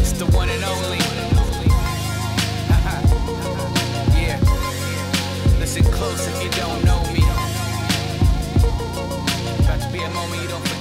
It's the one and only. yeah, listen close if you don't know me. About to be a moment you don't.